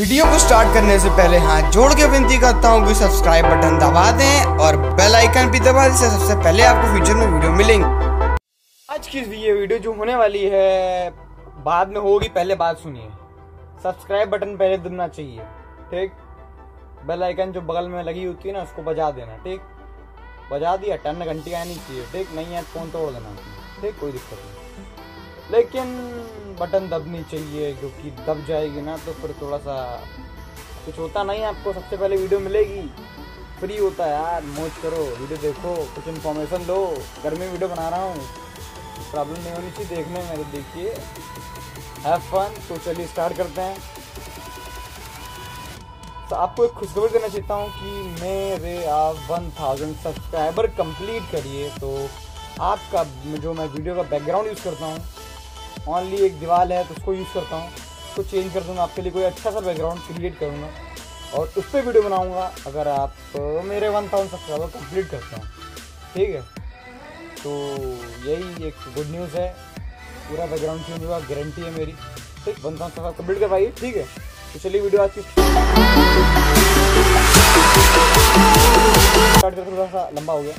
Video को start करने से पहले हाथ जोड़ के विनती करता हूँ कि सब्सक्राइब बटन दबा दें और बेल आइकन भी दबा दें सबसे पहले आपको फ्यूचर में वीडियो मिलेंगे। आज की ये वीडियो जो होने वाली है, बाद में होगी, पहले बात सुनिए। सब्सक्राइब बटन पहले दबना चाहिए, ठीक? बेल आइकन जो बगल में लगी होती है ना, उसको बजा देना, ठीक? बजा दिया टन घंटी आनी चाहिए, ठीक? नहीं है फ़ोन तोड़ देना, ठीक? कोई दिक्कत नहीं। लेकिन बटन दबनी चाहिए, क्योंकि दब जाएगी ना तो फिर थोड़ा सा कुछ होता नहीं, आपको सबसे पहले वीडियो मिलेगी। फ्री होता है यार, मौज करो वीडियो देखो, कुछ इन्फॉर्मेशन लो घर में वीडियो बना रहा हूँ। प्रॉब्लम नहीं होनी चाहिए देखने में, देखिए। हैव फन तो चलिए स्टार्ट करते हैं। तो आपको एक खुशखबर देना चाहता हूँ कि मेरे आप वन थाउज़ेंड सब्सक्राइबर कंप्लीट करिए तो आपका जो मैं वीडियो का बैकग्राउंड यूज़ करता हूँ ऑनली एक दीवार है तो उसको यूज़ करता हूँ। उसको चेंज कर दूँगा, आपके लिए कोई अच्छा सा बैकग्राउंड क्रिएट करूँगा। और उस पर वीडियो बनाऊँगा, अगर आप तो मेरे वन थाउज़ेंड सब्सक्राइबर कंप्लीट करते हैं। ठीक है? तो यही एक गुड न्यूज़ है। पूरा बैकग्राउंड चेंज हुआ गारंटी है मेरी। ठीक वन थाउज़ेंड सब्सक्राइबर कंप्लीट करवाइए, ठीक है? तो चलिए वीडियो आज की थोड़ा सा लंबा हो गया।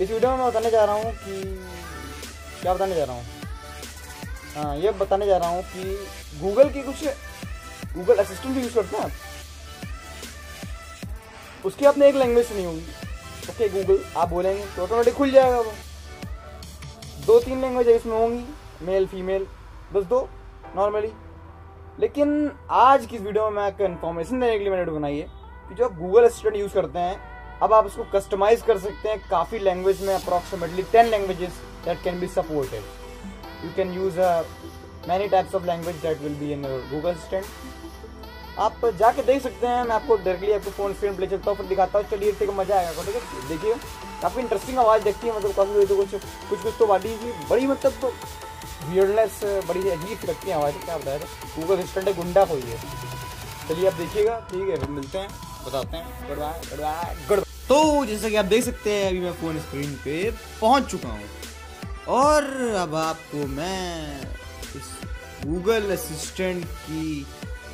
इस वीडियो में मैं बताने जा रहा हूँ कि क्या बताने जा रहा हूँ। ये बताने जा रहा हूँ कि गूगल की कुछ गूगल असिस्टेंट भी यूज़ करते हैं आप? उसकी आपने एक लैंग्वेज सुनी होगी। ओके गूगल आप बोलेंगे तो ऑटोमेटिक खुल जाएगा वो। दो तीन लैंग्वेज इसमें होंगी मेल फीमेल बस दो नॉर्मली लेकिन आज की वीडियो में मैं इन्फॉर्मेशन देने के लिए मैंने बनाई है कि जो आप गूगल असिस्टेंट यूज़ करते हैं, अब आप उसको कस्टमाइज कर सकते हैं। काफ़ी लैंग्वेज में approximately ten languages that can be supported use uh, many types of language that will be in your Google Assistant. आप जाके देख सकते हैं मैं आपको डायरेक्टली आपको फ़ोन स्क्रीन प्ले चलता हूँ फिर दिखाता हूँ। चलिए ठीक मज़ा आएगा ठीक है? देखिए काफ़ी इंटरेस्टिंग आवाज़ देखती है मतलब काफ़ी तो कुछ कुछ कुछ तो वाली थी बड़ी मतलब तो वियरनेस बड़ी अजीब लगती है आवाज़ क्या बताया था गूगल असिस्टेंट है गुंडा कोई है। चलिए आप देखिएगा ठीक है फिर मिलते हैं बताते हैं। Good bye good bye good तो जैसा कि आप देख सकते हैं अभी मैं फ़ोन स्क्रीन पे पहुँच चुका हूँ। और अब आपको मैं इस गूगल असिस्टेंट की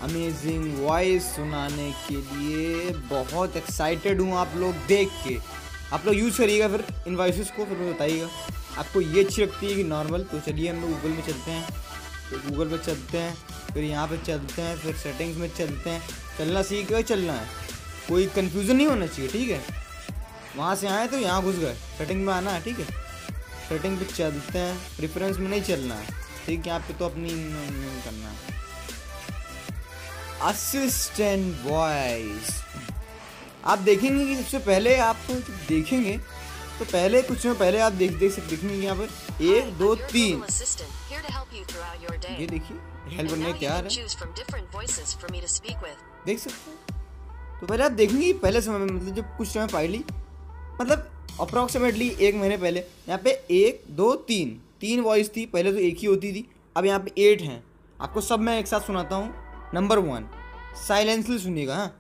अमेजिंग वॉइस सुनाने के लिए बहुत एक्साइटेड हूँ आप लोग देख के। आप लोग यूज़ करिएगा फिर इन वॉइस को, फिर मुझे बताइएगा। आपको ये अच्छी लगती है कि नॉर्मल तो चलिए हम लोग गूगल में चलते हैं। तो गूगल पे चलते हैं, फिर यहाँ पे चलते हैं, फिर सेटिंग्स में चलते हैं। चलना सीख गए, चलना है। कोई कन्फ्यूज़न नहीं होना चाहिए, ठीक है? वहाँ से आए तो यहाँ घुस गए। सेटिंग में आना है, ठीक है? सेटिंग पे चलते हैं प्रेफरेंस में नहीं चलना है। ठीक, यहाँ पे तो अपनी करना है। असिस्टेंट वॉइस आप देखेंगे कि सबसे पहले आप तो देखेंगे तो पहले कुछ में पहले आप देख देख सकते देखेंगे यहाँ पर एक, दो, तीन। ये देखिए हेल्प करने तैयार है। देख सकते हैं। तो पहले आप देखेंगे पहले समय में मतलब जब कुछ समय फाइली मतलब अप्रॉक्सीमेटली एक महीने पहले यहाँ पे एक दो तीन तीन वॉइस थी पहले तो एक ही होती थी अब यहाँ पे एट हैं आपको सब मैं एक साथ सुनाता हूँ नंबर वन साइलेंसली सुनिएगा हाँ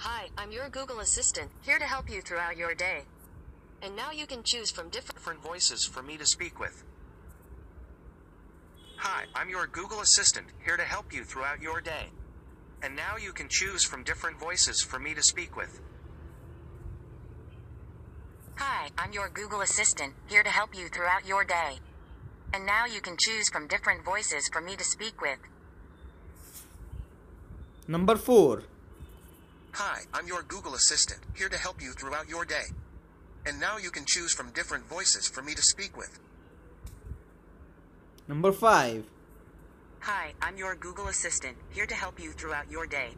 Hi, I'm your Google Assistant, here to help you throughout your day. And now you can choose from different voices for me to speak with. Hi, I'm your Google Assistant, here to help you throughout your day. And now you can choose from different voices for me to speak with. Hi, I'm your Google Assistant, here to help you throughout your day. And now you can choose from different voices for me to speak with. Number 4. Hi, I'm your Google Assistant, here to help you throughout your day. And now you can choose from different voices for me to speak with. Number 5. Hi, I'm your Google Assistant, here to help you throughout your day.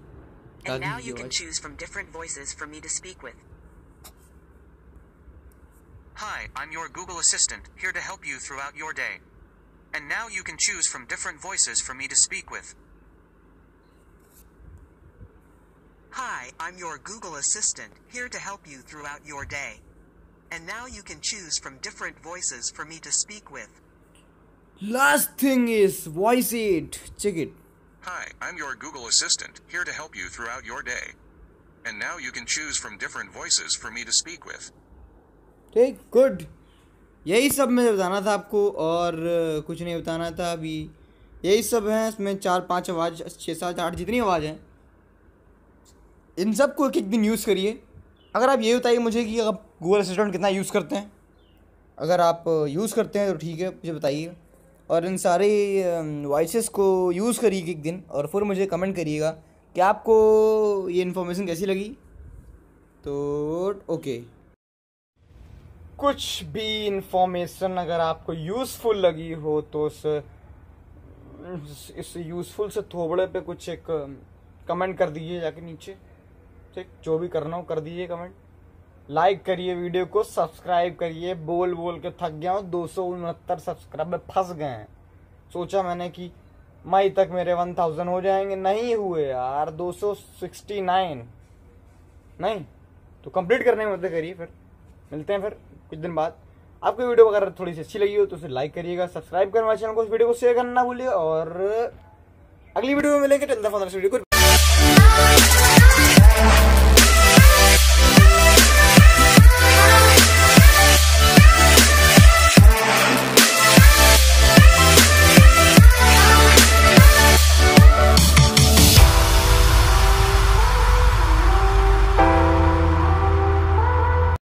And now you can choose from different voices for me to speak with. Hi, I'm your Google Assistant, here to help you throughout your day. And now you can choose from different voices for me to speak with. Hi, I'm your Google Assistant, here to help you throughout your day. And now you can choose from different voices for me to speak with. Last thing is voice it. Check it. Hi, I'm your Google Assistant, here to help you throughout your day. And now you can choose from different voices for me to speak with. ठीक good यही सब मैं बताना था आपको और कुछ नहीं बताना था अभी। यही सब हैं, इसमें चार, पाँच आवाज़ छः सात, आठ जितनी आवाज़ हैं। इन सबको एक एक दिन यूज़ करिए। अगर आप ये बताइए मुझे कि आप गूगल असिस्टेंट कितना यूज़ करते हैं। अगर आप यूज़ करते हैं तो ठीक है, मुझे बताइए। और इन सारे वॉइसेस को यूज़ करिए एक दिन और फिर मुझे कमेंट करिएगा कि आपको ये इन्फॉर्मेशन कैसी लगी। तो ओके कुछ भी इंफॉर्मेशन अगर आपको यूज़फुल लगी हो तो उस इस यूज़फुल से थोबड़े पे कुछ एक कमेंट कर दीजिए जाके नीचे। ठीक? जो भी करना हो कर दीजिए कमेंट लाइक करिए वीडियो को सब्सक्राइब करिए। बोल बोल के थक गया हूँ, दो सौ उनहत्तर सब्सक्राइबर फंस गए हैं। सोचा मैंने कि मई तक मेरे वन थाउज़ेंड हो जाएँगे। नहीं हुए यार, दो सौ सिक्सटी नाइन नहीं? तो कंप्लीट करने में मदद करिए फिर। मिलते हैं फिर कुछ दिन बाद। आपको वीडियो अगर थोड़ी सी अच्छी लगी हो तो उसे लाइक करिएगा सब्सक्राइब करना चैनल को उस वीडियो को शेयर करना भूलिए और अगली वीडियो में मिलेंगे। द वीडियो को